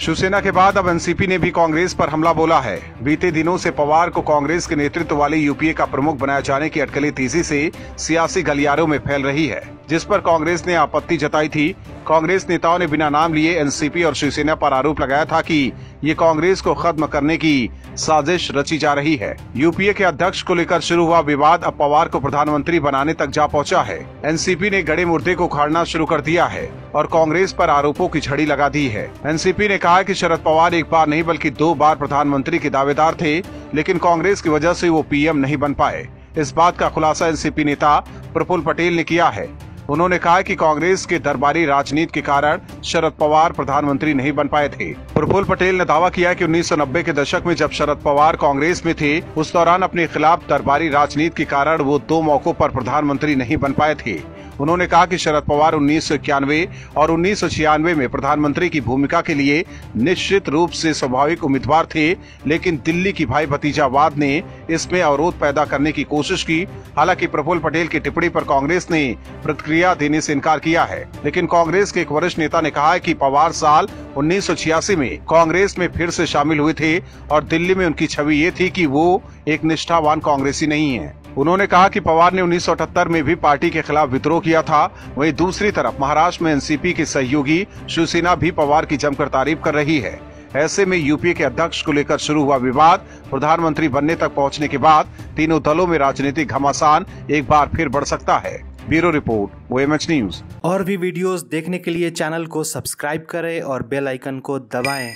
शिवसेना के बाद अब एनसीपी ने भी कांग्रेस पर हमला बोला है। बीते दिनों से पवार को कांग्रेस के नेतृत्व वाले यूपीए का प्रमुख बनाए जाने की अटकलें तेज़ी से सियासी गलियारों में फैल रही है। जिस पर कांग्रेस ने आपत्ति जताई थी। कांग्रेस नेताओं ने बिना नाम लिए एनसीपी और शिवसेना पर आरोप लगाया था कि ये कांग्रेस को खत्म करने की साजिश रची जा रही है। यूपीए के अध्यक्ष को लेकर शुरू हुआ विवाद, अब पवार को प्रधानमंत्री बनाने तक जा पहुँचा है। एनसीपी ने गड़े मुर्दे को उखाड़ना शुरू कर दिया है और कांग्रेस पर आरोपों की झड़ी लगा दी है। एनसीपी ने कहा कि शरद पवार एक बार नहीं, बल्कि दो बार प्रधानमंत्री के दावेदार थे, लेकिन कांग्रेस की वजह से वो पीएम नहीं बन पाए। इस बात का खुलासा एनसीपी नेता प्रफुल्ल पटेल ने किया है। उन्होंने कहा कि कांग्रेस के दरबारी राजनीति के कारण शरद पवार प्रधानमंत्री नहीं बन पाए थे। प्रफुल्ल पटेल ने दावा किया कि 1990 के दशक में जब शरद पवार कांग्रेस में थे, उस दौरान अपने खिलाफ दरबारी राजनीति के कारण वो दो मौकों पर प्रधानमंत्री नहीं बन पाए थे। उन्होंने कहा कि शरद पवार उन्नीस सौ इक्यानवे और उन्नीस सौ छियानवे में प्रधानमंत्री की भूमिका के लिए निश्चित रूप से स्वाभाविक उम्मीदवार थे, लेकिन दिल्ली की भाई भतीजावाद ने इसमें अवरोध पैदा करने की कोशिश की। हालाँकि प्रफुल्ल पटेल की टिप्पणी पर कांग्रेस ने प्रतिक्रिया देने से इनकार किया है। लेकिन कांग्रेस के एक वरिष्ठ नेता ने कहा है कि पवार साल उन्नीस सौ छियासी में कांग्रेस में फिर से शामिल हुए थे और दिल्ली में उनकी छवि ये थी कि वो एक निष्ठावान कांग्रेसी नहीं है। उन्होंने कहा कि पवार ने उन्नीस सौ अठहत्तर में भी पार्टी के खिलाफ विद्रोह किया था। वहीं दूसरी तरफ़ महाराष्ट्र में एनसीपी की सहयोगी शिवसेना भी पवार की जमकर तारीफ़ कर रही है। ऐसे में यूपीए के अध्यक्ष को लेकर शुरू हुआ विवाद, प्रधानमंत्री बनने तक पहुँचने के बाद तीनों दलों में राजनीतिक घमासान एक बार फिर बढ़ सकता है। ब्यूरो रिपोर्ट ओ न्यूज़ और भी वीडियोस देखने के लिए चैनल को सब्सक्राइब करें और बेल आइकन को दबाएँ।